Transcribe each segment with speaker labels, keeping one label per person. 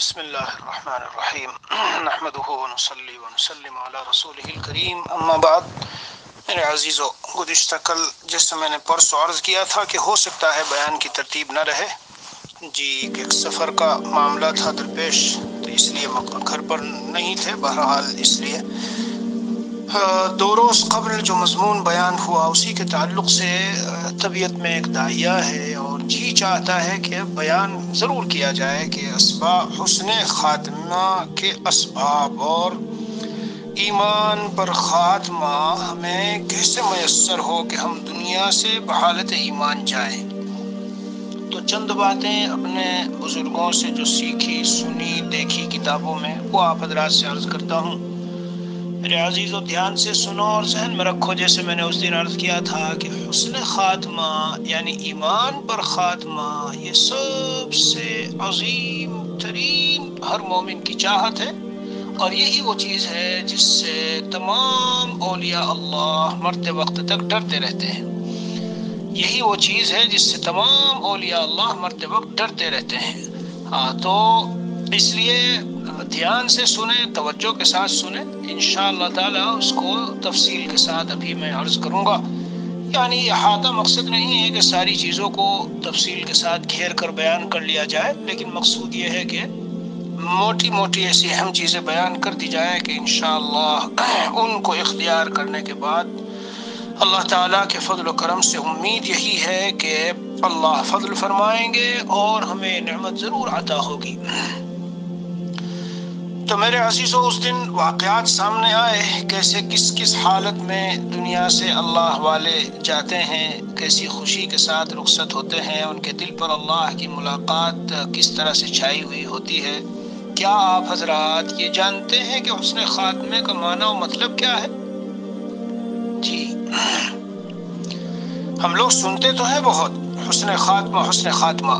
Speaker 1: بسم اللہ الرحمن الرحیم۔ نحمده ونصلي ونسلم على رسوله الكریم اما بعد، میرے عزیزو گزشتہ کل جیسے میں نے پرسو عرض کیا تھا کہ ہو سکتا ہے بیان کی ترتیب نہ رہے۔ جی ایک سفر کا معاملہ تھا درپیش، تو اس لیے گھر پر نہیں تھے، بہرحال اس لیے۔ دو روز قبل جو مضمون بیان ہوا، اسی کے تعلق سے طبیعت میں ایک دائیا ہے اور چاہتا ہے کہ بیان ضرور کیا جائے کہ اسباب حسن خاتمہ کے اسباب اور ایمان پر خاتمہ ہمیں کیسے میسر ہو کہ ہم دنیا سے بحالت ایمان جائیں۔ تو چند باتیں اپنے بزرگوں سے جو سیکھی، سنی، دیکھی کتابوں میں، وہ آپ حضرات سے عرض کرتا ہوں۔ میرے عزیز و دھیان سے سنو اور ذہن میں رکھو، جیسے میں نے اس دن عرض کیا تھا کہ حسن خاتمہ یعنی ایمان پر خاتمہ، یہ سب سے عظیم ترین ہر مومن کی چاہت ہے۔ اور یہی وہ چیز ہے جس سے تمام اولیاء اللہ مرتے وقت تک ڈرتے رہتے ہیں۔ یہی وہ چیز ہے جس سے تمام اولیاء اللہ مرتے وقت ڈرتے رہتے ہیں۔ ہاں تو اس لیے دھیان سے سنیں، توجہ کے ساتھ سنیں۔ انشاءاللہ تعالی اس کو تفصیل کے ساتھ ابھی میں عرض کروں گا۔ یعنی احاطہ مقصد نہیں ہے کہ ساری چیزوں کو تفصیل کے ساتھ گھیر کر بیان کر لیا جائے، لیکن مقصود یہ ہے کہ موٹی موٹی ایسی اہم چیزیں بیان کر دی جائے کہ انشاءاللہ ان کو اختیار کرنے کے بعد اللہ تعالیٰ کے فضل و کرم سے امید یہی ہے کہ اللہ فضل فرمائیں گے اور ہمیں نعمت ضرور عطا ہوگی۔ تو میرے عزیز و اس دن واقعات سامنے آئے کیسے کس کس حالت میں دنیا سے اللہ والے جاتے ہیں، کیسی خوشی کے ساتھ رخصت ہوتے ہیں، ان کے دل پر اللہ کی ملاقات کس طرح سے چھائی ہوئی ہوتی ہے؟ کیا آپ حضرات یہ جانتے ہیں کہ حسن خاتمے کا معنی و مطلب کیا ہے؟ جی۔ ہم لوگ سنتے تو ہیں بہت، حسن خاتمہ حسن خاتمہ،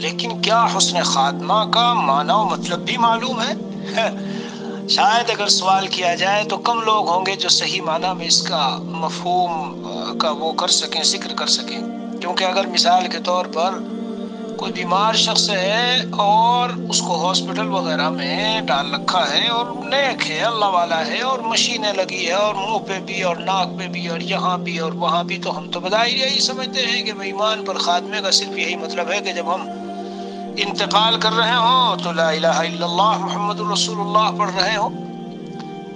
Speaker 1: لیکن کیا حسن خاتمہ کا معنی و مطلب بھی معلوم ہے؟ شاید اگر سوال کیا جائے تو کم لوگ ہوں گے جو صحیح معنی میں اس کا مفہوم کا وہ کر سکیں، ذکر کر سکیں۔ کیونکہ اگر مثال کے طور پر کوئی بیمار شخص ہے اور اس کو ہاسپٹل وغیرہ میں ڈال رکھا ہے اور نیک ہے، اللہ والا ہے اور مشینیں لگی ہے اور منہ پہ بھی اور ناک پہ بھی اور یہاں بھی اور وہاں بھی تو ہم تو بظاہر یہی سمجھتے ہیں کہ ایمان پر خاتمے کا صرف یہی مطلب ہے کہ جب ہم انتقال کر رہے ہوں تو لا الہ الا اللہ محمد الرسول اللہ پڑھ رہے ہوں۔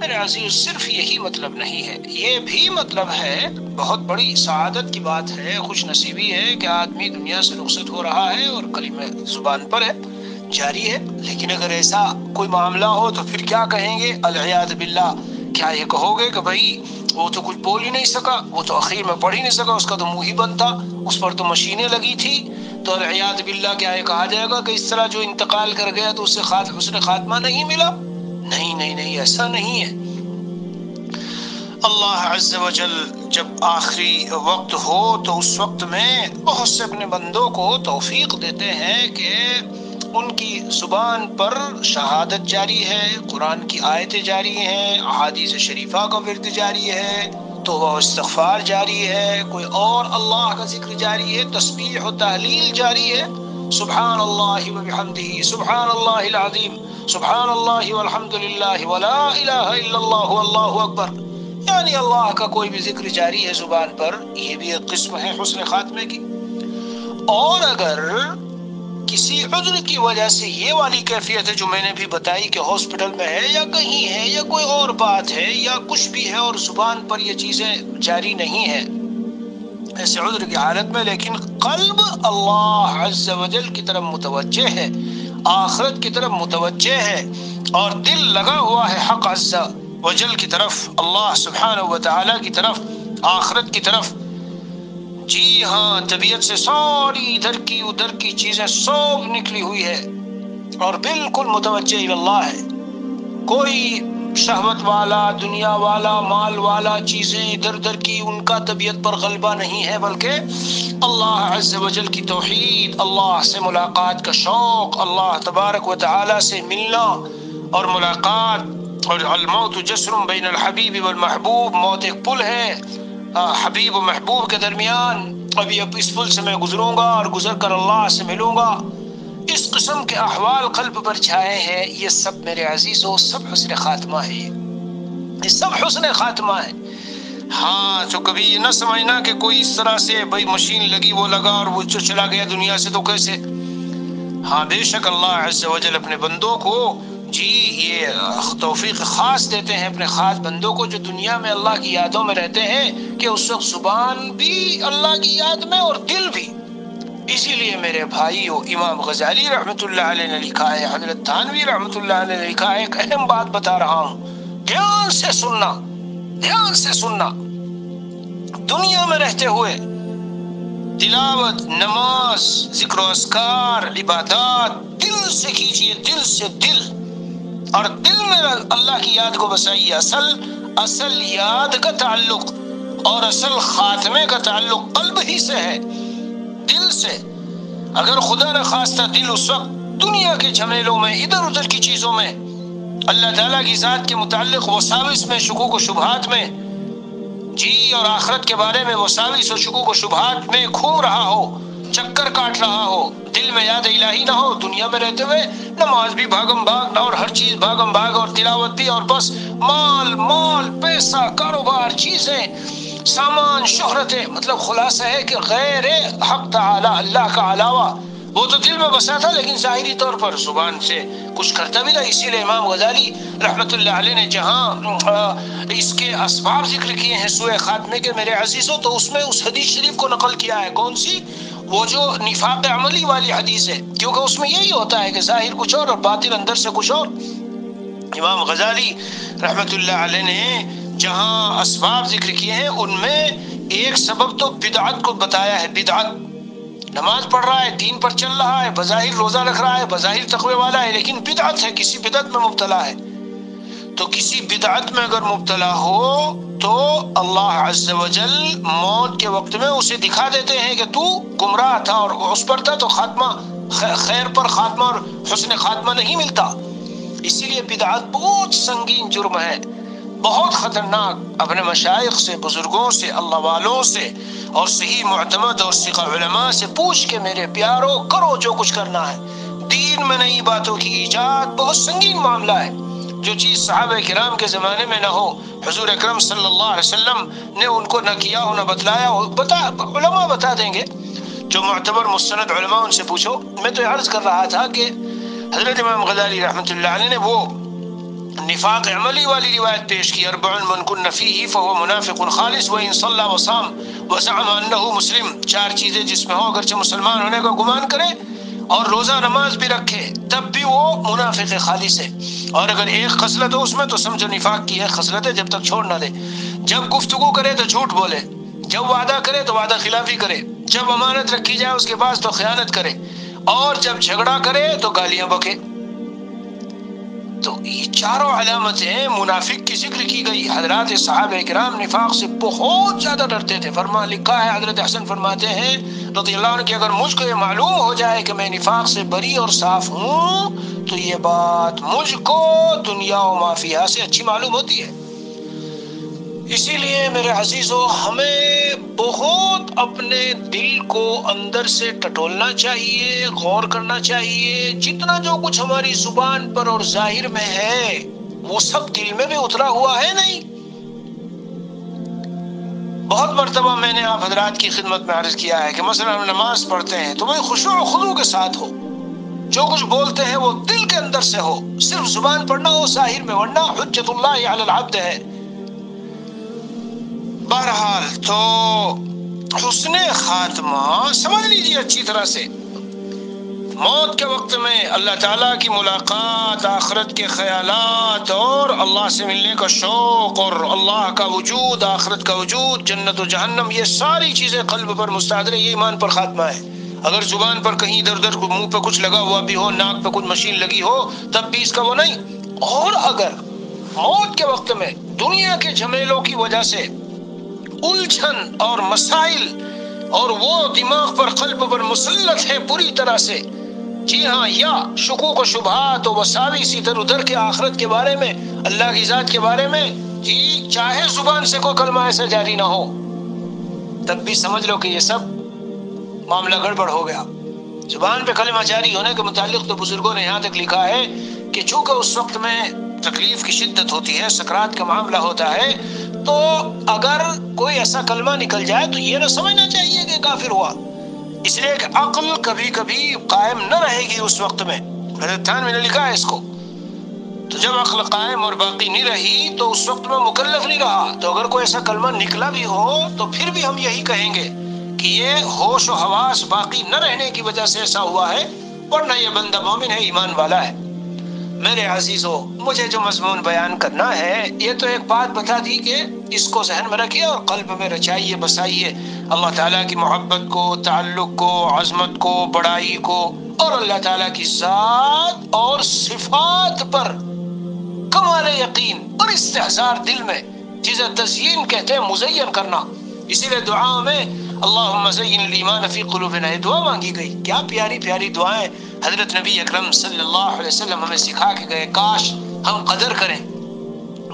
Speaker 1: میرے عزیز، صرف یہی مطلب نہیں ہے۔ یہ بھی مطلب ہے، بہت بڑی سعادت کی بات ہے، خوش نصیبی ہے کہ آدمی دنیا سے رخصت ہو رہا ہے اور کلمہ زبان پر ہے، جاری ہے۔ لیکن اگر ایسا کوئی معاملہ ہو تو پھر کیا کہیں گے؟ الحیات باللہ۔ کیا یہ کہو گے کہ بھائی، وہ تو کچھ بول ہی نہیں سکا، وہ تو اخیر میں پڑھ ہی نہیں سکا، اس کا تو منہ ہی بند تھا، اس پر تو مشینیں لگی تھی تو الحیات باللہ کیا یہ کہا جائے گا کہ اس طرح جو انتقال کر گیا تو اس سے خات حسن خاتمہ نہیں ملا؟ نہیں نہیں نہیں، ایسا نہیں ہے۔ اللہ عز و جل جب آخری وقت ہو تو اس وقت میں بہت سے اپنے بندوں کو توفیق دیتے ہیں کہ ان کی زبان پر شہادت جاری ہے، قرآن کی آیتیں جاری ہیں، احادیث شریفہ کا ورد جاری ہے۔ تو وہ استغفار جاری ہے، کوئی اور اللہ کا ذکر جاری ہے، تسبیح و تحلیل جاری ہے سبحان اللہ و بحمدہ سبحان اللہ العظیم سبحان اللہ والحمد للہ ولا الہ الا اللہ، واللہ اکبر۔ یعنی اللہ کا کوئی بھی ذکر جاری ہے زبان پر، یہ بھی ایک قسم ہے حسن خاتمے کی۔ اور اگر کسی عذر کی وجہ سے یہ والی کیفیت ہے جو میں نے بھی بتائی کہ ہاسپٹل میں ہے یا کہیں ہے یا کوئی اور بات ہے یا کچھ بھی ہے اور زبان پر یہ چیزیں جاری نہیں ہے ایسے عذر کی حالت میں، لیکن قلب اللہ عز و جل کی طرف متوجہ ہے، آخرت کی طرف متوجہ ہے اور دل لگا ہوا ہے حق عز و جل کی طرف، اللہ سبحانہ و تعالی کی طرف، آخرت کی طرف۔ جی ہاں طبیعت سے ساری ادھر کی ادھر کی چیزیں سب نکلی ہوئی ہے اور بالکل متوجہ اللہ ہے۔ کوئی شہوت والا، دنیا والا، مال والا چیزیں ادھر ادھر کی ان کا طبیعت پر غلبہ نہیں ہے، بلکہ اللہ عز و جل کی توحید، اللہ سے ملاقات کا شوق، اللہ تبارک و تعالی سے ملنا اور ملاقات اور الموت جسر بین الحبیب والمحبوب، موت ایک پل ہے۔ حبیب و محبوب کے درمیان ابھی اب اس پل سے میں گزروں گا اور گزر کر اللہ سے ملوں گا۔ اس قسم کے احوال قلب پر چھائے ہیں، یہ سب میرے عزیز ہو سب حسن خاتمہ ہے یہ سب حسن خاتمہ ہے۔ ہاں تو کبھی یہ نہ سمجھنا کہ کوئی اس طرح سے بھائی مشین لگی، وہ لگا اور وہ چلا گیا دنیا سے تو کیسے؟ ہاں بے شک اللہ عز و جل اپنے بندوں کو جی یہ توفیق خاص دیتے ہیں اپنے خاص بندوں کو جو دنیا میں اللہ کی یادوں میں رہتے ہیں کہ اس وقت زبان بھی اللہ کی یاد میں اور دل بھی۔ اسی لیے میرے بھائیو، امام غزالی رحمۃ اللہ علیہ نے لکھا ہے، حضرت تھانوی رحمۃ اللہ علیہ نے لکھا ہے، ایک اہم بات بتا رہا ہوں۔ دھیان سے سننا، دھیان سے سننا۔ دنیا میں رہتے ہوئے تلاوت، نماز، ذکر و اسکار عبادات، دل سے کیجیے دل سے دل۔ اور دل میں اللہ کی یاد کو بسائیے اصل اصل یاد کا تعلق اور اصل خاتمے کا تعلق قلب ہی سے ہے، دل سے۔ اگر خدا نہ خواستہ دل اس وقت دنیا کے جھمیلوں میں، ادھر ادھر کی چیزوں میں اللہ تعالیٰ کی ذات کے متعلق وساوس میں، شکوک و شبہات میں جی اور آخرت کے بارے میں وساوس و شکوک و شبہات میں گھوم رہا ہو چکر کاٹ رہا ہو۔ دل میں یاد الہی نہ ہو، دنیا میں رہتے ہوئے نماز بھی بھاگم بھاگ اور ہر چیز بھاگم بھاگ اور تلاوت بھی اور بس مال مال، پیسہ، کاروبار، چیزیں، سامان، شہرتیں۔ مطلب خلاصہ ہے کہ غیر حق تعالی، اللہ کا علاوہ۔ وہ تو دل میں بسا تھا لیکن ظاہری طور پر زبان سے کچھ کرتا بھی تھا۔ اسی لیے امام غزالی رحمت اللہ علیہ نے جہاں اس کے اسباب ذکر کیے ہیں سوئے خاتمے کے، میرے عزیزوں تو اس میں اس حدیث شریف کو نقل کیا ہے۔ کون سی؟ وہ جو نفاق عملی والی حدیث ہے، کیونکہ اس میں یہی ہوتا ہے کہ ظاہر کچھ اور اور باطل اندر سے کچھ اور۔ امام غزالی رحمت اللہ علیہ نے جہاں اسباب ذکر کیے ہیں، ان میں ایک سبب تو بدعت کو بتایا ہے، بدعت۔ نماز پڑھ رہا ہے، دین پر چل رہا ہے، بظاہر روزہ رکھ رہا ہے، بظاہر تقوی والا ہے، لیکن بدعت ہے، کسی بدعت میں مبتلا ہے۔ تو کسی بدعت میں اگر مبتلا ہو تو اللہ عز و جل موت کے وقت میں اسے دکھا دیتے ہیں کہ تو گمراہ تھا اور اس پر تھا تو خاتمہ خیر پر خاتمہ اور حسن خاتمہ نہیں ملتا۔ اسی لیے بدعت بہت سنگین جرم ہے۔ بہت خطرناک اپنے مشائق سے، بزرگوں سے، اللہ والوں سے اور صحیح معتمد اور سکھا علماء سے پوچھ کے میرے پیاروں، کرو جو کچھ کرنا ہے۔ دین میں نئی باتوں کی ایجاد بہت سنگین معاملہ ہے۔ جو چیز صحابہ کرام کے زمانے میں نہ ہو، حضور اکرم صلی اللہ علیہ وسلم نے ان کو نہ کیا ہو نہ بتلایا ہو بتا، علماء بتا دیں گے۔ جو معتبر مستند علماء ان سے پوچھو، میں تو عرض کر رہا تھا کہ حضرت امام غزالی رحمۃ اللہ علیہ نے وہ نفاق عملی والی روایت پیش کی اربع من کن فیہ فهو منافق خالص و ان صلى وصام وزعم انه مسلم۔ چار چیزیں جس میں ہو، اگرچہ مسلمان ہونے کا گمان کرے اور روزہ نماز بھی رکھے، تب بھی وہ منافق خالص ہے اور اگر ایک خصلت ہو اس میں تو سمجھو نفاق کی ہے خصلت ہے، جب تک چھوڑ نہ دے جب گفتگو کرے تو جھوٹ بولے، جب وعدہ کرے تو وعدہ خلافی کرے۔ جب امانت رکھی جائے اس کے پاس تو خیانت کرے۔ اور جب جھگڑا کرے تو گالیاں بکے۔ تو یہ چاروں علامتیں منافق کی ذکر کی گئی۔ حضرات صحابہ کرام نفاق سے بہت زیادہ ڈرتے تھے۔ فرما لکھا ہے، حضرت حسن فرماتے ہیں، رضی اللہ عنہ کہ اگر مجھ کو یہ معلوم ہو جائے کہ میں نفاق سے بری اور صاف ہوں، تو یہ بات مجھ کو، دنیا و مافیہ سے اچھی معلوم ہوتی ہے۔ اسی لیے میرے عزیزو، ہمیں بہت اپنے دل کو اندر سے ٹٹولنا چاہیے، غور کرنا چاہیے۔ جتنا جو کچھ ہماری زبان پر اور ظاہر میں ہے، وہ سب دل میں بھی اترا ہوا ہے نہیں؟ بہت مرتبہ میں نے آپ حضرات کی خدمت میں عرض کیا ہے کہ مثلا ہم نماز پڑھتے ہیں تو وہ خوشو و خدو کے ساتھ ہو۔ جو کچھ بولتے ہیں وہ دل کے اندر سے ہو۔ صرف زبان پڑھنا ہو، ظاہر میں، ورنہ حجت اللہ علی العبد ہے۔ بہرحال تو حسن خاتمہ، سمجھ لیجیے اچھی طرح سے۔ موت کے وقت میں اللہ تعالیٰ کی ملاقات، آخرت کے خیالات اور اللہ سے ملنے کا شوق اور اللہ کا وجود، آخرت کا وجود، جنت و جہنم، یہ ساری چیزیں قلب پر مستحدر یہ ایمان پر خاتمہ ہے۔ اگر زبان پر کہیں ادھر ادھر منہ پہ کچھ لگا ہوا بھی ہو، ناک پہ کچھ مشین لگی ہو، تب بھی اس کا وہ نہیں۔ اور اگر موت کے وقت میں دنیا کے جھمیلوں کی وجہ سے الجھن اور مسائل اور وہ دماغ پر قلب پر مسلط ہے پوری طرح سے۔ جی ہاں یا شکوک و شبہات و وساوی ادھر ادھر کے آخرت کے بارے میں، اللہ کی ذات کے بارے میں۔ جی چاہے زبان سے کوئی کلمہ ایسا جاری نہ ہو۔ تب بھی سمجھ لو کہ یہ سب معاملہ گڑبڑ ہو گیا۔ زبان پہ کلمہ جاری ہونے کے متعلق تو بزرگوں نے یہاں تک لکھا ہے کہ چونکہ اس وقت میں تکلیف کی شدت ہوتی ہے، سکرات کا معاملہ ہوتا ہے تو اگر کوئی ایسا کلمہ نکل جائے تو یہ نہ سمجھنا چاہیے کہ کافر ہوا۔ اس لیے کہ عقل کبھی کبھی قائم نہ رہے گی اس وقت میں۔ میں نے لکھا ہے اس کو۔ تو جب عقل قائم اور باقی نہیں رہی تو اس وقت میں مکلف نہیں رہا۔ تو اگر کوئی ایسا کلمہ نکلا بھی ہو تو پھر بھی ہم یہی کہیں گے کہ یہ ہوش و حواس باقی نہ رہنے کی وجہ سے ایسا ہوا ہے، ورنہ یہ بندہ مومن ہے، ایمان والا ہے۔ میرے عزیزو، مجھے جو مضمون بیان کرنا ہے، یہ تو ایک بات بتا دی کہ اس کو ذہن میں رکھیے اور قلب میں رچائیے بسائیے۔ اللہ تعالیٰ کی محبت کو، تعلق کو، عظمت کو، بڑائی کو اور اللہ تعالیٰ کی ذات اور صفات پر کمال یقین اور استحصار دل میں، جسے تزئین کہتے ہیں، مزین کرنا۔ اسی لیے دعاؤں میں اللہ زین الایمان فی قلوبنا، یہ دعا مانگی گئی۔ کیا پیاری پیاری دعائیں حضرت نبی اکرم صلی اللہ علیہ وسلم ہمیں سکھا کے گئے۔ کاش ہم قدر کریں۔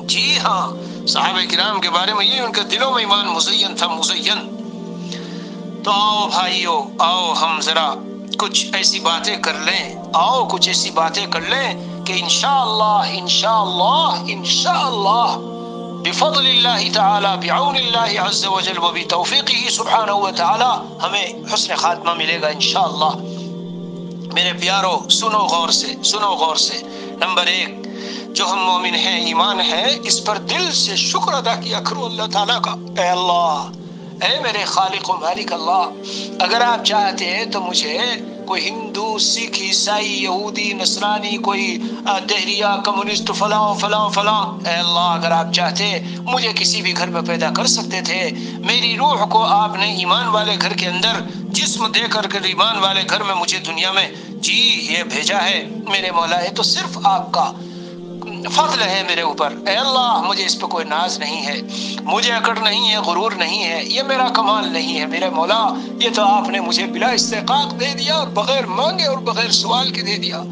Speaker 1: جی ہاں صحابہ کرام کے بارے میں یہ ان کے دلوں میں ایمان مزین تھا، مزین۔ تو آؤ بھائیو، آؤ ہم ذرا کچھ ایسی باتیں کر لیں۔ آؤ کچھ ایسی باتیں کر لیں کہ انشاءاللہ انشاءاللہ انشاءاللہ انشاءاللہ۔ بفضل اللہ تعالی بعون اللہ عز و جل و بتوفیقہ سبحانہ و تعالی ہمیں حسن خاتمہ ملے گا انشاءاللہ۔ میرے پیارو، سنو غور سے، سنو غور سے۔ نمبر ایک، جو ہم مومن ہیں، ایمان ہے، اس پر دل سے شکر ادا کیا کرو اللہ تعالیٰ کا۔ اے اللہ، اے میرے خالق و مالک اللہ، اگر آپ چاہتے ہیں تو مجھے کوئی ہندو سکھ عیسائی، یہودی، نصرانی، کوئی دہریہ کمیونسٹ فلاں فلاں فلاں۔ اے اللہ، اگر آپ چاہتے، مجھے کسی بھی گھر میں پیدا کر سکتے تھے۔ میری روح کو آپ نے ایمان والے گھر کے اندر، جسم دے کر کے ایمان والے گھر میں مجھے دنیا میں جی یہ بھیجا ہے۔ میرے مولا ہے تو صرف آپ کا۔ فضل ہے میرے اوپر۔ اے اللہ، مجھے اس پہ کوئی ناز نہیں ہے۔ مجھے اکڑ نہیں ہے، غرور نہیں ہے۔ یہ میرا کمال نہیں ہے، میرے مولا، یہ تو آپ نے مجھے بلا استحقاق دے دیا اور بغیر مانگے اور بغیر سوال کے دے دیا۔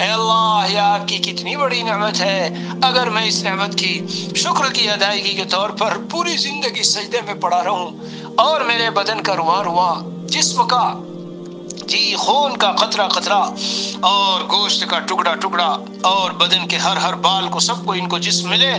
Speaker 1: اے اللہ، یہ آپ کی کتنی بڑی نعمت ہے۔ اگر میں اس نعمت کی شکر کی ادائیگی کے طور پر پوری زندگی سجدے میں پڑا رہوں اور میرے بدن کا رواں رواں جسم کا جی خون کا قطرہ قطرہ اور گوشت کا ٹکڑا ٹکڑا اور بدن کے ہر ہر بال کو سب کو ان کو جسم ملے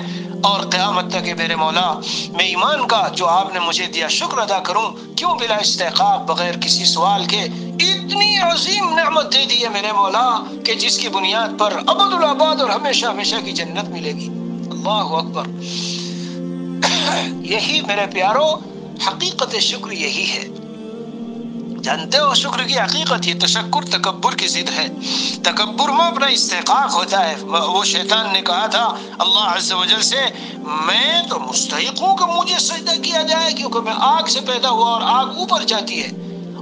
Speaker 1: اور قیامت تک میرے مولا، میں ایمان کا جو آپ نے مجھے دیا شکر ادا کروں، کیوں بلا استحقاق بغیر کسی سوال کے اتنی عظیم نعمت دے دی ہے میرے مولا کہ جس کی بنیاد پر ابد الآباد اور ہمیشہ ہمیشہ کی جنت ملے گی۔ اللہ اکبر۔ یہی میرے پیارو حقیقت شکر یہی ہے۔ جانتے ہو شکر کی حقیقت یہ تشکر تکبر کی ضد ہے۔ تکبر میں اپنا استحقاق ہوتا ہے۔ وہ شیطان نے کہا تھا، اللہ عز و جل سے، میں تو مستحق ہوں کہ مجھے سجدہ کیا جائے، کیونکہ میں آگ سے پیدا ہوا اور آگ اوپر جاتی ہے۔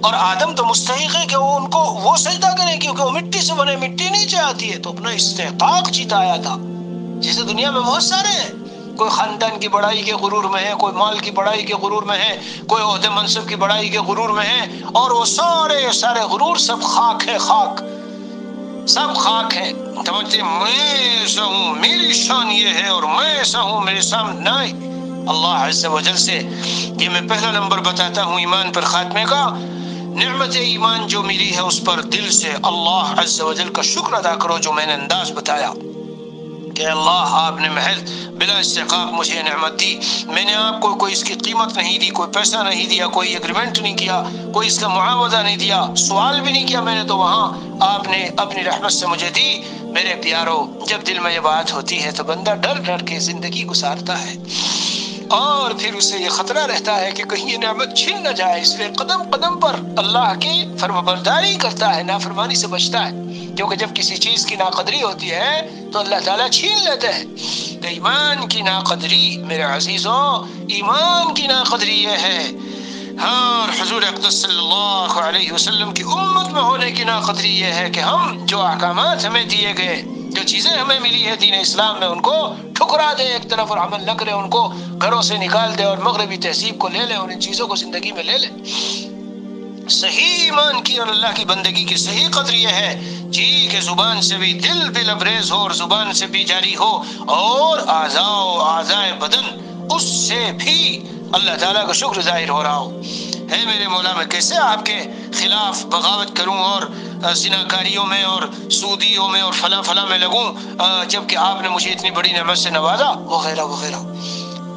Speaker 1: اور آدم تو مستحق ہے کہ وہ ان کو وہ سجدہ کریں کیونکہ وہ مٹی سے بنے، مٹی نہیں چاہتی ہے۔ تو اپنا استحقاق جیتا تھا۔ جیسے دنیا میں بہت سارے ہیں۔ کوئی خاندان کی بڑائی کے غرور میں ہے، کوئی مال کی بڑائی کے غرور میں ہے، کوئی عہدے منصب کی بڑائی کے غرور میں ہے، اور وہ سارے سارے غرور سب خاک ہے، خاک۔ سب خاک ہے۔ سمجھتے میں ایسا ہوں، میری شان یہ ہے اور میں ایسا ہوں، میرے سامنے نہیں اللہ عز و جل سے یہ میں پہلا نمبر بتاتا ہوں ایمان پر خاتمے کا۔ نعمت ایمان جو ملی ہے، اس پر دل سے اللہ عز و جل کا شکر ادا کرو جو میں نے انداز بتایا۔ کہ اللہ آپ نے محض بلا استحقاق مجھے نعمت دی۔ میں نے آپ کو کوئی اس کی قیمت نہیں دی، کوئی پیسہ نہیں دیا، کوئی اگریمنٹ نہیں کیا، کوئی اس کا معاوضہ نہیں دیا، سوال بھی نہیں کیا میں نے تو وہاں آپ نے اپنی رحمت سے مجھے دی۔ میرے پیارو جب دل میں یہ بات ہوتی ہے تو بندہ ڈر ڈر کے زندگی گزارتا ہے۔ اور پھر اسے یہ خطرہ رہتا ہے کہ کہیں یہ نعمت چھن نہ جائے۔ اس لیے قدم قدم پر اللہ کی فرم برداری کرتا ہے، نافرمانی سے بچتا ہے۔ کیونکہ جب کسی چیز کی ناقدری ہوتی ہے تو اللہ تعالیٰ چھین لیتے ہیں۔ تو ایمان کی ناقدری میرے عزیزوں، ایمان کی ناقدری یہ ہے۔ ہاں حضور اقدس صلی اللہ علیہ وسلم کی امت میں ہونے کی ناقدری یہ ہے کہ ہم جو احکامات ہمیں دیے گئے جو چیزیں ہمیں ملی ہے دین اسلام میں ان کو، ٹھکرا دے ایک طرف اور عمل نہ کرے، ان کو گھروں سے نکال دے اور مغربی تہذیب کو لے لے اور ان چیزوں کو زندگی میں لے لے۔ صحیح ایمان کی اور اللہ کی بندگی کی صحیح قدر یہ ہے۔ جی کہ زبان سے بھی دل بھی لبریز ہو اور زبان سے بھی جاری ہو اور آزاء و آزائے بدن، اس سے بھی اللہ تعالیٰ کا شکر ظاہر ہو رہا ہوں۔ ہے میرے مولا، میں کیسے آپ کے خلاف بغاوت کروں اور زناکاریوں میں اور سودیوں میں اور فلاں فلاں میں لگوں جبکہ آپ نے مجھے اتنی بڑی نعمت سے نوازا؟ وغیرہ وغیرہ۔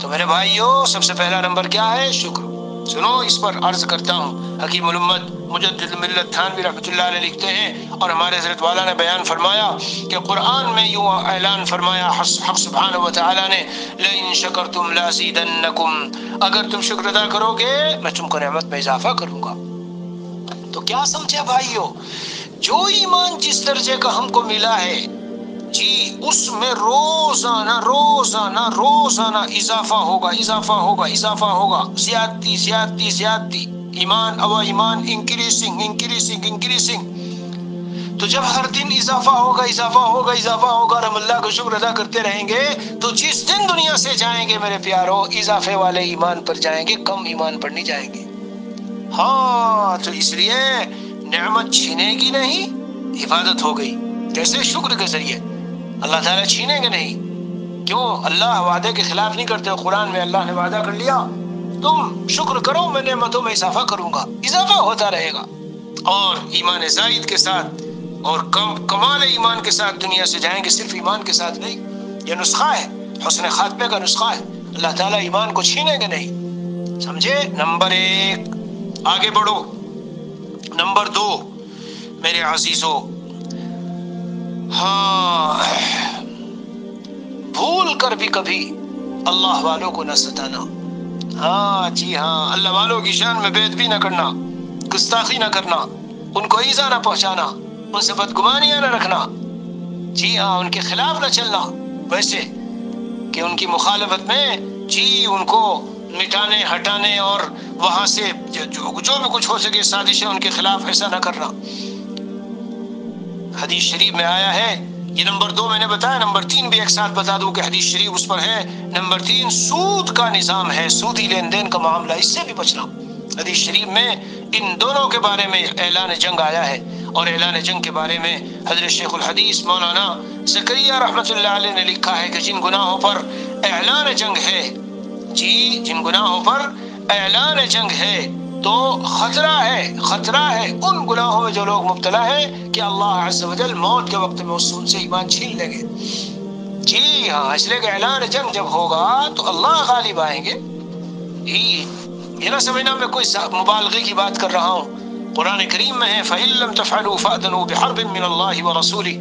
Speaker 1: تو میرے بھائیو، سب سے پہلا نمبر کیا ہے؟ شکر۔ سنو، اس پر عرض کرتا ہوں، حکیم الامت مجدد ملت تھانوی رحمۃ اللہ علیہ لکھتے ہیں اور ہمارے حضرت والا نے بیان فرمایا کہ قرآن میں یوں اعلان فرمایا حق سبحانہ و تعالی نے، لئن شکرتم لازیدنکم، اگر تم شکر ادا کرو گے، میں تم کو نعمت میں اضافہ کروں گا۔ تو کیا سمجھے بھائیو، جو ایمان جس درجے کا ہم کو ملا ہے جی اس میں روزانہ روزانہ روزانہ اضافہ ہوگا اضافہ ہوگا اضافہ ہوگا۔ زیادتی زیادتی زیادتی۔ ایمان او ایمان انکریسنگ انکریسنگ انکریسنگ تو جب ہر دن اضافہ ہوگا اضافہ ہوگا اضافہ ہوگا اور ہم اللہ کا شکر ادا کرتے رہیں گے، تو جس دن دنیا سے جائیں گے میرے پیاروں اضافے والے ایمان پر جائیں گے، کم ایمان پر نہیں جائیں گے۔ ہاں تو اس لیے نعمت چھینے گی نہیں حفاظت ہو گئی۔ کیسے؟ شکر کے ذریعے۔ اللہ تعالیٰ چھینے گے نہیں؟ کیوں؟ اللہ وعدے کے خلاف نہیں کرتے قرآن میں اللہ نے وعدہ کر لیا۔ تم شکر کرو، میں نعمتوں میں اضافہ کروں گا۔ اضافہ ہوتا رہے گا۔ اور ایمان زائد کے ساتھ اور کم کمال ایمان کے ساتھ دنیا سے جائیں گے، صرف ایمان کے ساتھ نہیں۔ یہ نسخہ ہے، حسن خاتمے کا نسخہ ہے۔ اللہ تعالیٰ ایمان کو چھینے گے نہیں۔ سمجھے؟ نمبر ایک، آگے بڑھو۔ نمبر دو، میرے عزیزوں ہاں۔ بھول کر بھی کبھی اللہ والوں کو نہ ستانا۔ ہاں جی ہاں اللہ والوں کی شان میں بید بھی نہ کرنا گستاخی نہ کرنا ان کو ایزا نہ پہنچانا ان سے بدگمانیاں نہ رکھنا۔ جی ہاں ان کے خلاف نہ چلنا۔ ویسے کہ ان کی مخالفت میں جی ان کو مٹانے ہٹانے اور وہاں سے جو جو, جو بھی کچھ ہو سکے سازشیں ان کے خلاف ایسا نہ کرنا۔ حدیث شریف میں آیا ہے۔ یہ نمبر دو میں نے بتایا، نمبر تین بھی ایک ساتھ بتا دوں کہ حدیث شریف اس پر ہے۔ نمبر تین، سود کا نظام ہے، سودی لین دین کا معاملہ، اس سے بھی بچنا۔ حدیث شریف میں ان دونوں کے بارے میں اعلان جنگ آیا ہے۔ اور اعلان جنگ کے بارے میں حضرت شیخ الحدیث مولانا زکریہ رحمۃ اللہ علیہ نے لکھا ہے کہ جن گناہوں پر اعلان جنگ ہے جی جن گناہوں پر اعلان جنگ ہے تو خطرہ ہے خطرہ ہے۔ ان گناہوں میں جو لوگ مبتلا ہے کہ اللہ عز و جل موت کے وقت میں اس سے ایمان چھین لیں گے۔ جی ہاں اس لیے کہ اعلان جنگ جب ہوگا تو اللہ غالب آئیں گے۔ ہی، یہ نہ سمجھنا میں کوئی مبالغے کی بات کر رہا ہوں۔ قرآن کریم میں ہے فَإِلَّمْ تَفْعَلُوا فَأْدَنُوا بِحَرْبٍ مِّنَ اللَّهِ وَرَسُولِهِ۔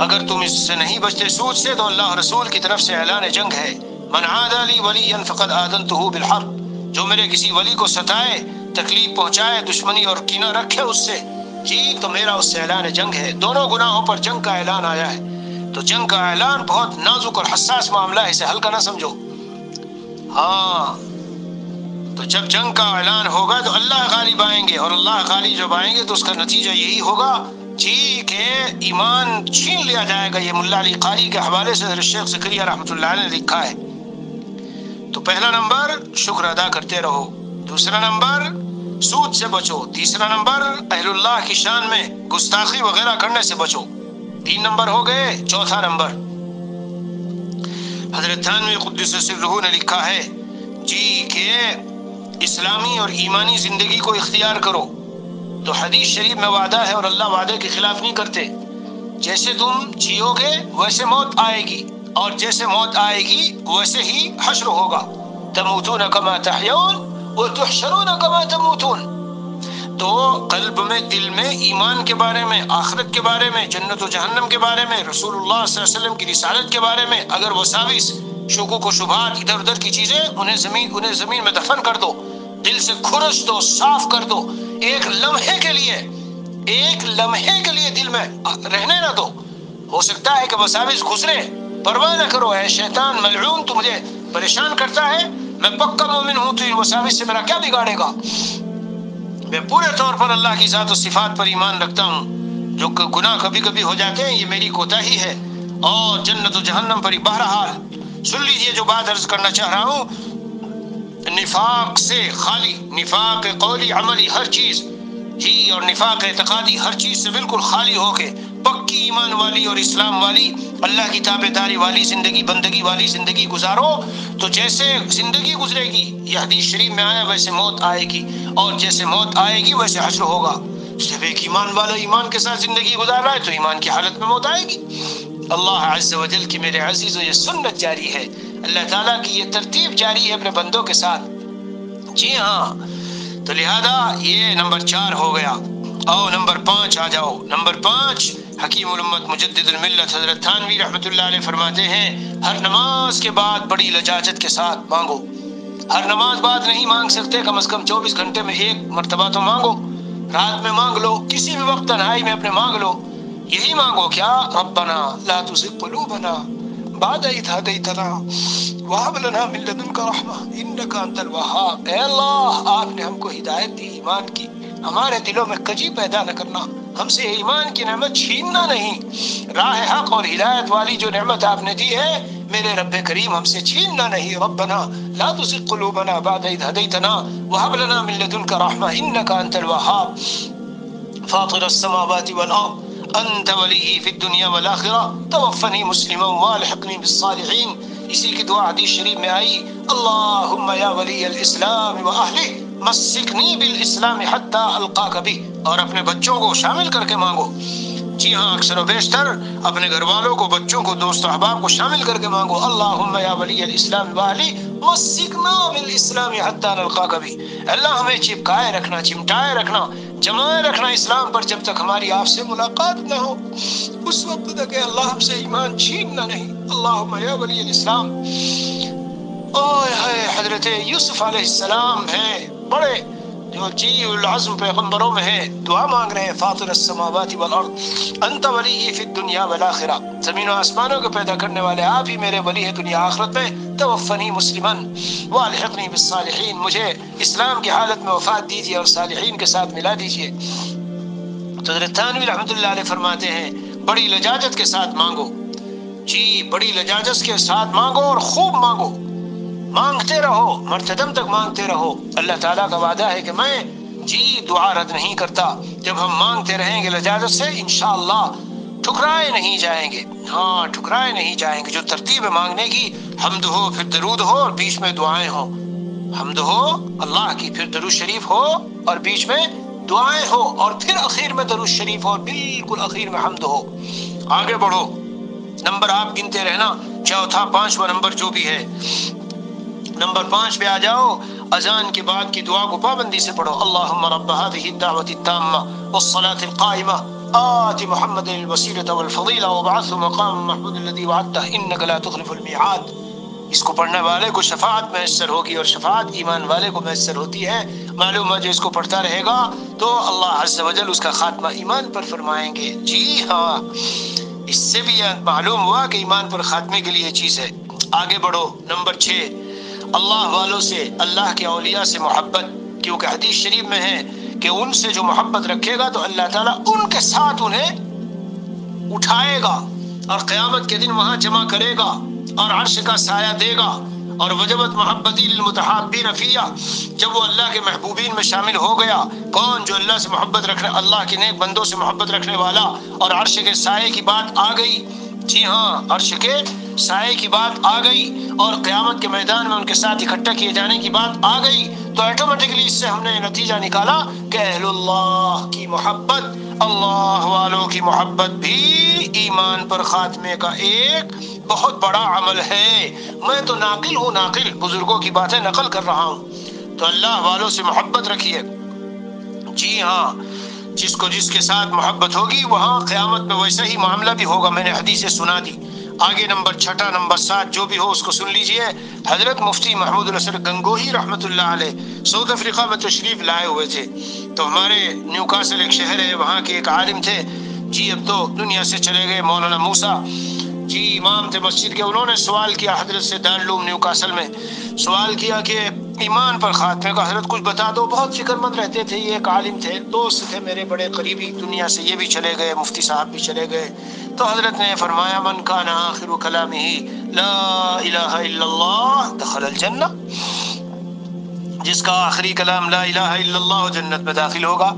Speaker 1: اگر تم اس سے نہیں بچتے سود سے، تو اللہ رسول کی طرف سے اعلان جنگ ہے۔ من عَادَ لِي وَلِيًّا فَقَدْ آدَنْتُهُ بِالْحَرْبِ۔ جو میرے کسی ولی کو ستائے، تکلیف پہنچائے، دشمنی اور کینہ رکھے اس سے جی تو میرا اس سے اعلان جنگ ہے۔ دونوں گناہوں پر جنگ کا اعلان آیا ہے۔ تو جنگ کا اعلان بہت نازک اور حساس معاملہ ہے، اسے ہلکا نہ سمجھو۔ ہاں۔ تو جب جنگ کا اعلان ہوگا تو اللہ غالب آئیں گے اور اللہ غالب جب آئیں گے تو اس کا نتیجہ یہی ہوگا۔ جی کہ ایمان چھین لیا جائے گا، یہ ملا علی قاری کے حوالے سے شیخ ذکریہ رحمۃ اللہ نے لکھا ہے۔ تو پہلا نمبر شکر ادا کرتے رہو۔ دوسرا نمبر سود سے بچو۔ تیسرا نمبر اہل اللہ کی شان میں گستاخی وغیرہ کرنے سے بچو۔ تین نمبر ہو گئے۔ چوتھا نمبر۔ حضرت تھانوی قدس سرہو نے لکھا ہے جی کہ اسلامی اور ایمانی زندگی کو اختیار کرو۔ تو حدیث شریف میں وعدہ ہے اور اللہ وعدے کے خلاف نہیں کرتے۔ جیسے تم جیو گے، ویسے موت آئے گی۔ اور جیسے موت آئے گی، ویسے ہی حشر ہوگا۔ تموتون کما تحیون وتحشرون کما تموتون۔ تو قلب میں، دل میں، ایمان کے بارے میں، آخرت کے بارے میں، جنت و جہنم کے بارے میں رسول اللہ صلی اللہ علیہ وسلم کی رسالت کے بارے میں، اگر وہ ساوس شکوک و شبہات ادھر ادھر کی چیزیں، انہیں زمین انہیں زمین میں دفن کر دو۔ دل سے کھرش دو، صاف کر دو۔ ایک لمحے کے لیے، ایک لمحے کے لیے دل میں رہنے نہ دو۔ ہو سکتا ہے کہ وہ ساوس گزرے۔ پرواہ نہ کرو، اے شیطان، ملعون تو مجھے پریشان کرتا ہے۔ میں پکا مومن ہوں تو ان وساوس سے میرا کیا بگاڑے گا؟ میں پورے طور پر اللہ کی ذات و صفات پر ایمان رکھتا ہوں۔ جو گناہ کبھی کبھی ہو جاتے ہیں، یہ میری کوتا ہی ہے۔ اور جنت و جہنم پر بہرحال۔ سن لیجیے جو بات عرض کرنا چاہ رہا ہوں۔ نفاق سے خالی، نفاق قولی عملی ہر چیز جی اور نفاق اعتقادی ہر چیز سے بالکل خالی ہو کے پکی ایمان والی اور اسلام والی، اللہ کی تابے داری والی، زندگی بندگی والی زندگی گزارو تو جیسے زندگی گزرے گی، یہ حدیث شریف میں آیا، ویسے موت آئے گی اور جیسے موت آئے گی، ویسے حشر ہوگا۔ جب ایک ایمان والا ایمان کے ساتھ زندگی گزار رہا ہے تو ایمان کی حالت میں موت آئے گی۔ اللہ عز و جل کی میرے عزیز و یہ سنت جاری ہے۔ اللہ تعالیٰ کی یہ ترتیب جاری ہے اپنے بندوں کے ساتھ۔ جی ہاں تو لہذا یہ نمبر چار ہو گیا۔ آؤ نمبر پانچ، آ جاؤ۔ نمبر پانچ، حکیم الامت مجدد الملت حضرت تھانوی رحمۃ اللہ علیہ فرماتے ہیں، ہر نماز کے بعد بڑی لجاجت کے ساتھ مانگو۔ ہر نماز بعد نہیں مانگ سکتے، کم از کم چوبیس گھنٹے میں ایک مرتبہ تو مانگو۔ رات میں مانگ لو، کسی بھی وقت تنہائی میں اپنے مانگ لو۔ یہی مانگو کیا؟ ربنا لا تزغ قلوبنا بعد اذ هديتنا وهب لنا من لدنك رحمه انك انت الوهاب اے اللہ، آپ نے ہم کو ہدایت دی، ایمان کی۔ ہمارے دلوں میں کجی پیدا نہ کرنا۔ ہم سے ایمان کی نعمت چھیننا نہیں۔ راہ حق اور ہدایت والی جو نعمت آپ نے دی ہے، میرے رب کریم ہم سے چھیننا نہیں۔ ربنا لا تزغ قلوبنا بعد اذ هديتنا وهب لنا من لدنك رحمه انك انت الوهاب۔ فاطر السماوات والارض، انت ولي في الدنيا والاخره توفني مسلما والحقني بالصالحين اسی کی دعا حدیث شریف میں آئی اللهم یا ولی الاسلام و واهله مسکنی بالاسلام حتی القاک بھی اور اپنے بچوں کو شامل کر کے مانگو۔ جی ہاں اکثر و بیشتر اپنے گھر والوں کو، بچوں کو، دوست احباب کو شامل کر کے مانگو۔ اللہم یا ولی الاسلام والی مسکنا بالاسلام حتی القاک بھی اللہ ہمیں چپکائے رکھنا، چمٹائے رکھنا، جمائے رکھنا اسلام پر جب تک ہماری آپ سے ملاقات نہ ہو۔ اس وقت تک اللہ، ہم سے ایمان چھیننا نہیں۔ اللہم یا ولی الاسلام۔ اوہ حضرت یوسف علیہ السلام ہے بڑے جو جی العظم پیغمبروں میں ہے دعا مانگ رہے ہیں، فاطر السماوات والارض، انت ولی فی الدنیا والآخرہ۔ زمین و آسمانوں کو پیدا کرنے والے آپ ہی میرے ولی ہے دنیا آخرت میں، توفنی مسلمن والحقنی بالصالحین، مجھے اسلام کی حالت میں وفات دیجیے اور صالحین کے ساتھ ملا دیجیے۔ تو حضرت تھانوی رحمت اللہ علیہ فرماتے ہیں، بڑی لجاجت کے ساتھ مانگو۔ جی بڑی لجاجت کے ساتھ مانگو اور خوب مانگو۔ مانگتے رہو، مرتدم تک مانگتے رہو۔ اللہ تعالیٰ کا وعدہ ہے کہ میں جی دعا رد نہیں کرتا۔ جب ہم مانگتے رہیں گے لجاجت سے، انشاءاللہ ٹھکرائے نہیں جائیں گے۔ ہاں ٹھکرائے نہیں جائیں گے۔ جو ترتیب مانگنے کی حمد ہو، پھر درود ہو اور بیچ میں دعائیں ہو حمد ہو، اللہ کی پھر درود شریف ہو اور بیچ میں دعائیں ہو اور پھر اخیر میں درود شریف ہو اور بالکل اخیر میں حمد ہو۔ آگے بڑھو۔ نمبر آپ گنتے رہنا۔ چوتھا، پانچواں نمبر جو بھی ہے۔ نمبر پانچ پہ آ جاؤ، اذان کے بعد کی دعا کو پابندی سے پڑھو۔ اللہم رب هذه الدعوة التامة والصلاة القائمة آت محمد الوسیلة والفضیلة وبعثه مقام محمود الذي وعدته انك لا تخلف الميعاد اس کو پڑھنے والے کو شفاعت میسر ہوگی اور شفاعت ایمان والے کو میسر ہوتی ہے۔ معلوم ہے جو اس کو پڑھتا رہے گا، تو اللہ عز و جل اس کا خاتمہ ایمان پر فرمائیں گے۔ جی ہاں اس سے بھی معلوم ہوا کہ ایمان پر خاتمے کے لیے چیز ہے۔ آگے بڑھو، نمبر چھ۔ اللہ والوں سے، اللہ کے اولیاء سے محبت، کیونکہ حدیث شریف میں ہے کہ ان سے جو محبت رکھے گا تو اللہ تعالیٰ ان کے ساتھ انہیں اٹھائے گا اور قیامت کے دن وہاں جمع کرے گا اور عرش کا سایہ دے گا اور وجبت محبتی للمتحابین فیہ جب وہ اللہ کے محبوبین میں شامل ہو گیا۔ کون جو اللہ سے محبت رکھنے، اللہ کے نیک بندوں سے محبت رکھنے والا اور عرش کے سائے کی بات آ گئی جی ہاں عرش کے سائے کی بات آ گئی اور قیامت کے میدان میں ان کے ساتھ اکٹھا کیے جانے کی بات آ گئی، تو ایٹومیٹکلی اس سے ہم نے نتیجہ نکالا کہ اہل اللہ کی محبت، اللہ والوں کی محبت بھی ایمان پر خاتمے کا ایک بہت بڑا عمل ہے۔ میں تو ناقل ہوں، ناقل، بزرگوں کی باتیں نقل کر رہا ہوں۔ تو اللہ والوں سے محبت رکھیے۔ جی ہاں جس کو جس کے ساتھ محبت ہوگی، وہاں قیامت میں ویسا ہی معاملہ بھی ہوگا، میں نے حدیث سنا دی۔ آگے نمبر چھٹا، نمبر سات، جو بھی ہو اس کو سن لیجیے۔ حضرت مفتی محمود الاسر گنگوہی رحمت اللہ علیہ سعود افریقہ میں تشریف لائے ہوئے تھے۔ تو ہمارے نیو کاسل ایک شہر ہے، وہاں کے ایک عالم تھے۔ جی اب تو دنیا سے چلے گئے، مولانا موسا جی امام تھے مسجد کے، انہوں نے سوال کیا حضرت سے دارالعلوم نیو کاسل میں۔ سوال کیا کہ ایمان پر خاتمے کا حضرت کچھ بتا دو۔ بہت فکر مند رہتے تھے، یہ ایک عالم تھے، دوست تھے میرے بڑے قریبی۔ دنیا سے یہ بھی چلے گئے، مفتی صاحب بھی چلے گئے۔ تو حضرت نے فرمایا، من کان آخر کلام ہی لا الہ الا اللہ دخل الجنہ۔ جس کا آخری کلام لا الہ الا اللہ جنت میں داخل ہوگا۔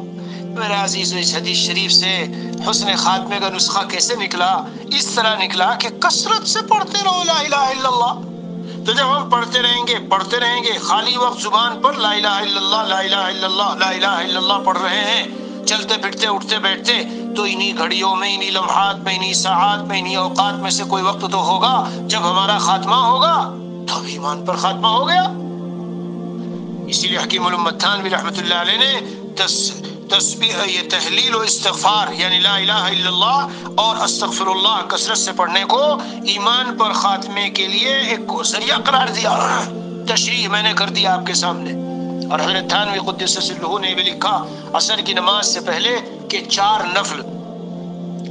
Speaker 1: میرے عزیز اس حدیث شریف سے حسن خاتمے کا نسخہ کیسے نکلا؟ اس طرح نکلا کہ کثرت سے پڑھتے رہو، لا الہ الا اللہ۔ تو جب ہم پڑھتے رہیں گے، پڑھتے رہیں گے، خالی وقت زبان پر لا الہ الا اللہ، لا الہ الا اللہ، لا الہ الا اللہ پڑھ رہے ہیں، چلتے پھرتے، اٹھتے بیٹھتے، تو انہی گھڑیوں میں، انہی لمحات میں، انہی ساعات میں، انہی اوقات میں سے کوئی وقت تو ہوگا جب ہمارا خاتمہ ہوگا؟ تو اب ایمان پر خاتمہ ہو گیا۔ اسی لیے حکیم الامت تھانوی رحمۃ اللہ علیہ نے تسبیح یہ تحلیل و استغفار یعنی لا الہ الا اللہ، اور استغفر اللہ کثرت سے پڑھنے کو، ایمان پر خاتمے کے لیے ایک ذریعہ قرار دیا۔ تشریح میں نے کر دیا آپ کے سامنے۔ اور حضرت تھانوی قدس سلوہ نے بھی لکھا، عصر کی نماز سے پہلے کہ چار نفل۔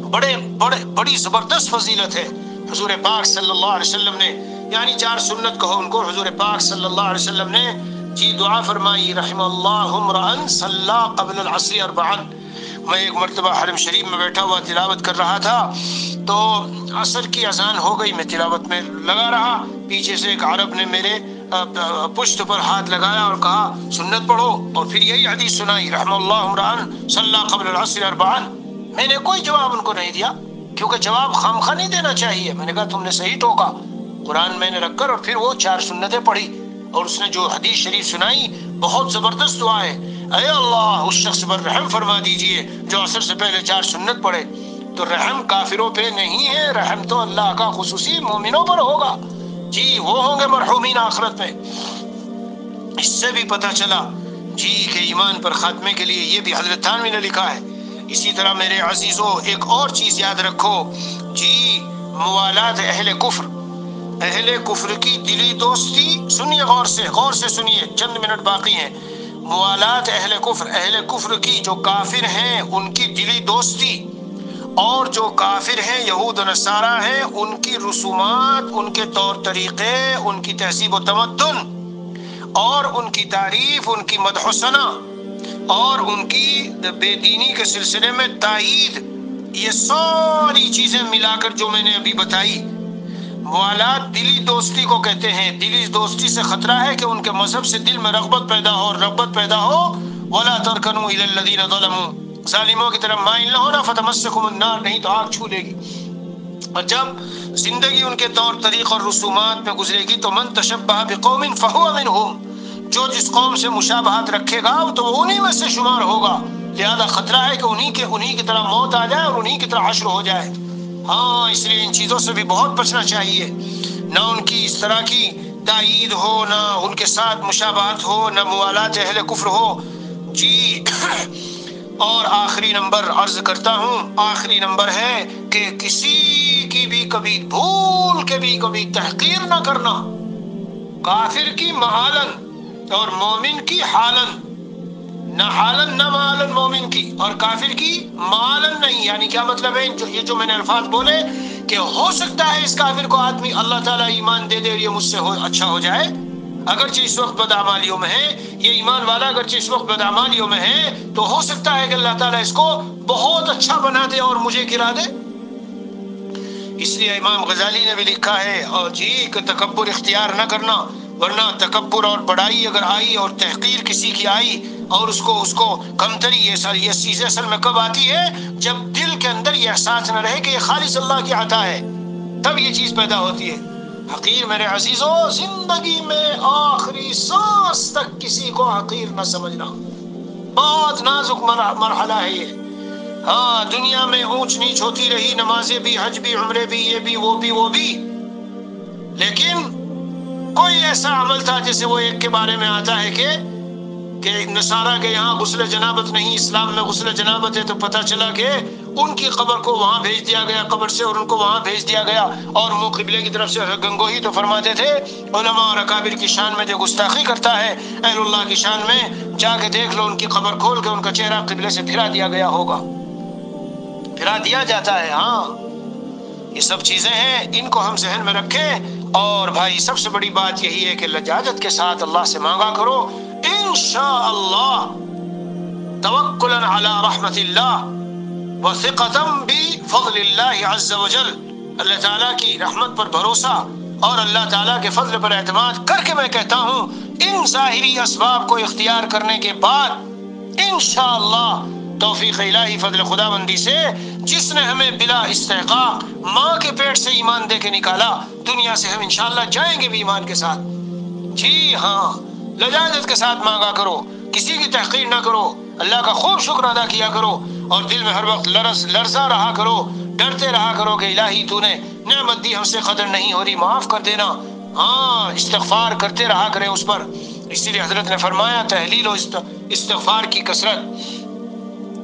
Speaker 1: بڑے بڑے، بڑی زبردست فضیلت ہے۔ حضور پاک صلی اللہ علیہ وسلم نے یعنی چار سنت کہو ان کو، حضور پاک صلی اللہ علیہ وسلم نے جی دعا فرمائی رحم اللہ عمران صلی قبل العصر اربعن میں ایک مرتبہ حرم شریف میں بیٹھا ہوا تلاوت کر رہا تھا، تو عصر کی اذان ہو گئی، میں تلاوت میں لگا رہا۔ پیچھے سے ایک عرب نے میرے پشت پر ہاتھ لگایا اور کہا، سنت پڑھو۔ اور پھر یہی حدیث سنائی رحم اللہ عمران صلی قبل العصر اربعن میں نے کوئی جواب ان کو نہیں دیا، کیونکہ جواب خامخواہ نہیں دینا چاہیے۔ میں نے کہا، تم نے صحیح ٹوکا۔ قرآن میں نے رکھ کر اور پھر وہ چار سنتیں پڑھی۔ اور اس نے جو حدیث شریف سنائی، بہت زبردست دعا ہے۔ اے اللہ، اس شخص پر رحم فرما دیجیے جو عصر سے پہلے چار سنت پڑھے۔ تو رحم کافروں پہ نہیں ہے، رحم تو اللہ کا خصوصی مومنوں پر ہوگا۔ جی وہ ہوں گے مرحومین آخرت میں اس سے بھی پتہ چلا جی کہ ایمان پر خاتمے کے لیے یہ بھی حضرت تھانوی نے لکھا ہے۔ اسی طرح میرے عزیزوں ایک اور چیز یاد رکھو۔ جی موالات اہل کفر۔ اہل کفر کی دلی دوستی، سنیے غور سے غور سے سنیے، چند منٹ باقی ہیں۔ موالات اہل کفر اہل کفر کی جو کافر ہیں، ان کی دلی دوستی۔ اور جو کافر ہیں، یہود و نصارہ ہیں، ان کی رسومات، ان کے طور طریقے، ان کی تہذیب و تمدن۔ اور ان کی تعریف، ان کی مدحسنہ اور ان کی بے دینی کے سلسلے میں تائید۔ یہ ساری چیزیں ملا کر جو میں نے ابھی بتائی موالات دلی دوستی کو کہتے ہیں۔ دلی دوستی سے خطرہ ہے کہ ان کے مذہب سے دل میں رغبت پیدا ہو اور رغبت پیدا ہو۔ ولا ترکنوا الى الذين ظلموا۔ ظالموں کی طرف مائل نہ ہونا فتمسکم النار، نہیں تو آگ چھو لے گی۔ اور جب زندگی ان کے طور، طریق اور رسومات میں گزرے گی تو من تشبہ بقوم فهو منهم جو جس قوم سے مشابہت رکھے گا، تو وہ انہی میں سے شمار ہوگا۔ لہذا خطرہ ہے کہ انہی کے، انہی کی طرح موت آ جائے اور انہی کی طرح حشر ہو جائے۔ ہاں اس لیے ان چیزوں سے بھی بہت بچنا چاہیے۔ نہ ان کی اس طرح کی تائید ہو، نہ ان کے ساتھ مشابہت ہو، نہ موالات اہل کفر ہو۔ جی اور آخری نمبر عرض کرتا ہوں، آخری نمبر ہے کہ کسی کی بھی کبھی بھول کے بھی کبھی تحقیر نہ کرنا۔ کافر کی محالن اور مومن کی حالن۔ نہ حالن نہ مالن مومن کی اور کافر کی مالن نہیں یعنی کیا مطلب ہے؟ جو یہ جو میں نے الفاظ بولے کہ ہو سکتا ہے اس کافر کو آدمی اللہ تعالیٰ ایمان دے دے اور یہ مجھ سے ہو اچھا ہو جائے۔ اگرچہ اس وقت بدعمالیوں میں ہے، یہ ایمان والا اگرچہ اس وقت بدعمالیوں میں ہے، تو ہو سکتا ہے کہ اللہ تعالیٰ اس کو بہت اچھا بنا دے اور مجھے گرا دے۔ اس لیے امام غزالی نے بھی لکھا ہے، اور جی کہ تکبر اختیار نہ کرنا۔ ورنہ تکبر اور بڑائی اگر آئی اور تحقیر کسی کی آئی اور اس کو اس کو کمتری یہ سر یہ چیزیں اصل میں کب آتی ہے؟ جب دل کے اندر یہ احساس نہ رہے کہ یہ خالص اللہ کی عطا ہے، تب یہ چیز پیدا ہوتی ہے۔ حقیر میرے عزیزوں، زندگی میں آخری سانس تک کسی کو حقیر نہ سمجھنا۔ بہت نازک مرحلہ ہے یہ۔ ہاں دنیا میں اونچ نیچ ہوتی رہی، نمازیں بھی، حج بھی، عمرے بھی، یہ بھی، وہ بھی وہ بھی۔ لیکن کوئی ایسا عمل تھا جیسے وہ ایک کے بارے میں آتا ہے کہ کہ نصارہ کے یہاں غسل جنابت نہیں، اسلام میں غسل جنابت ہے تو پتہ چلا کہ ان کی قبر کو وہاں بھیج دیا گیا، قبر سے اور ان کو وہاں بھیج دیا گیا۔ اور منہ قبلے کی طرف سے گنگو ہی تو فرماتے تھے، علماء اور اکابر کی شان میں جو گستاخی کرتا ہے، اہل اللہ کی شان میں جا کے دیکھ لو، ان کی قبر کھول کے ان کا چہرہ قبلے سے پھرا دیا گیا ہوگا۔ پھرا دیا جاتا ہے ہاں۔ یہ سب چیزیں ہیں، ان کو ہم ذہن میں رکھیں۔ اور بھائی، سب سے بڑی بات یہی ہے کہ لجاجت کے ساتھ اللہ سے مانگا کرو۔ انشاء اللہ توکلا علی رحمت اللہ وثقتا بفضل اللہ عز وجل اللہ تعالیٰ کی رحمت پر بھروسہ اور اللہ تعالیٰ کے فضل پر اعتماد کر کے میں کہتا ہوں، ان ظاہری اسباب کو اختیار کرنے کے بعد انشاءاللہ توفیق الہی فضل خدا بندی سے جس نے ہمیں بلا استحقاق ماں کے پیٹ سے ایمان دے کے نکالا، دنیا سے ہم انشاءاللہ جائیں گے بھی ایمان کے ساتھ۔ جی ہاں لجاجت کے ساتھ مانگا کرو، کسی کی تحقیر نہ کرو، اللہ کا خوب شکر ادا کیا کرو، اور دل میں ہر وقت لرز، لرزا رہا کرو، ڈرتے رہا کرو کہ الہی تو نے نعمت دی، ہم سے قدر نہیں ہو رہی، معاف کر دینا۔ ہاں استغفار کرتے رہا کرے اس پر۔ اسی لیے حضرت نے فرمایا، تحلیل و استغفار کی کثرت۔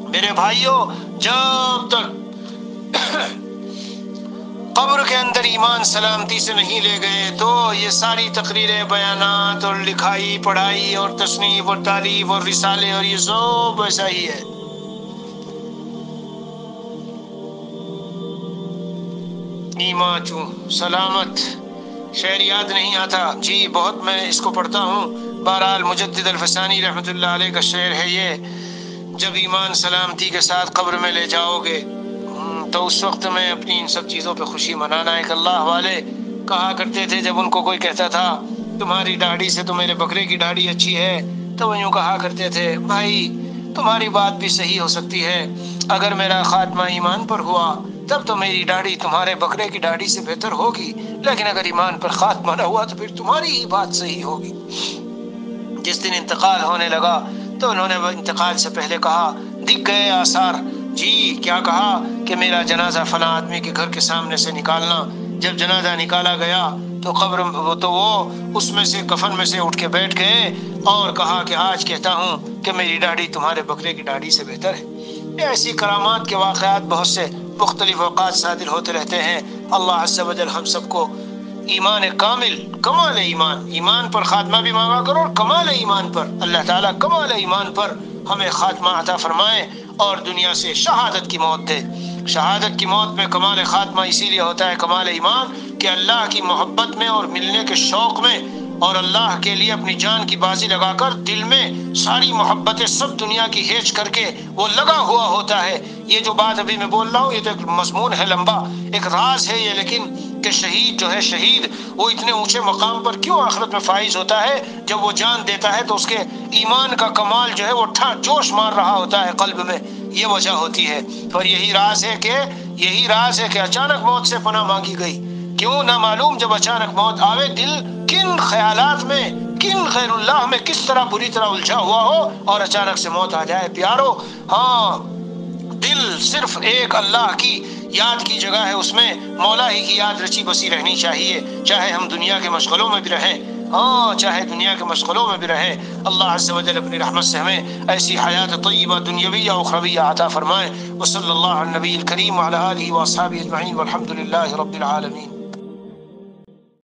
Speaker 1: میرے بھائیوں، جب تک قبر کے اندر ایمان سلامتی سے نہیں لے گئے، تو یہ ساری تقریریں، بیانات اور لکھائی، پڑھائی اور تصنیف اور تعریف اور رسالے اور یہ سب ایسا ہی ہے۔ ایمان چوں سلامت شعر یاد نہیں آتا۔ جی بہت میں اس کو پڑھتا ہوں۔ بہرحال مجدد الفسانی رحمۃ اللہ علیہ کا شعر ہے یہ۔ جب ایمان سلامتی کے ساتھ قبر میں لے جاؤ گے تو اس وقت میں اپنی ان سب چیزوں پہ خوشی منانا ایک اللہ والے کہا کرتے تھے، جب ان کو کوئی کہتا تھا، تمہاری داڑھی سے تو میرے بکرے کی داڑھی اچھی ہے، تو وہ یوں کہا کرتے تھے، بھائی، تمہاری بات بھی صحیح ہو سکتی ہے، اگر میرا خاتمہ ایمان پر ہوا، تب تو میری داڑھی تمہارے بکرے کی داڑھی سے بہتر ہوگی، لیکن اگر ایمان پر خاتمہ نہ ہوا تو پھر تمہاری ہی بات صحیح ہوگی۔ جس دن انتقال ہونے لگا تو انہوں نے انتقال سے پہلے کہا، دکھ گئے آثار؟ جی کیا کہا کہ میرا جنازہ فلاں آدمی کے گھر کے سامنے سے نکالنا؟ جب جنازہ نکالا گیا تو قبر تو وہ اس میں سے کفن میں سے اٹھ کے بیٹھ گئے اور کہا کہ آج کہتا ہوں کہ میری داڑھی تمہارے بکرے کی داڑھی سے بہتر ہے۔ ایسی کرامات کے واقعات بہت سے مختلف اوقات صادر ہوتے رہتے ہیں۔ اللہ عز و جل ہم سب کو ایمان کامل، کمال ایمان. ایمان پر خاتمہ بھی مانگا کرو اور کمال ایمان پر. اللہ تعالیٰ کمال ایمان پر ہمیں خاتمہ عطا فرمائے اور دنیا سے شہادت کی موت دے. شہادت کی موت میں کمال خاتمہ اسی لیے ہوتا ہے، کمال ایمان، کہ اللہ کی محبت میں اور ملنے کے شوق میں اور اللہ کے لیے اپنی جان کی بازی لگا کر دل میں ساری محبتیں سب دنیا کی ہیچ کر کے وہ لگا ہوا ہوتا ہے. یہ جو بات ابھی میں بول رہا ہوں، یہ تو ایک مضمون ہے، لمبا، ایک راز ہے یہ، لیکن کہ شہید جو ہے شہید، وہ اتنے اونچے مقام پر کیوں آخرت میں فائز ہوتا ہے؟ جب وہ جان دیتا ہے تو اس کے ایمان کا کمال جو ہے وہ ٹھا جوش مار رہا ہوتا ہے قلب میں، یہ وجہ ہوتی ہے۔ اور یہی راز ہے کہ، یہی راز ہے کہ اچانک موت سے پناہ مانگی گئی۔ کیوں نہ معلوم جب اچانک موت آوے؟ دل کن خیالات میں، کن غیر اللہ میں کس طرح بری طرح الجھا ہوا ہو اور اچانک سے موت آ جائے؟ پیارو ہاں دل صرف ایک اللہ کی یاد کی جگہ ہے، اس میں مولا ہی کی یاد رچی بسی رہنی چاہیے۔ چاہے ہم دنیا کے مشغلوں میں بھی رہیں۔ ہاں چاہے دنیا کے مشغلوں میں بھی رہیں۔ اللہ عز و جل اپنی رحمت سے ہمیں ایسی حیات طیبہ دنیاویہ یا اخروی عطا فرمائے۔ وصلی اللہ علیہ نبی الکریم وعلى آلہ واصحابہ اجمعین والحمد للہ رب العالمین۔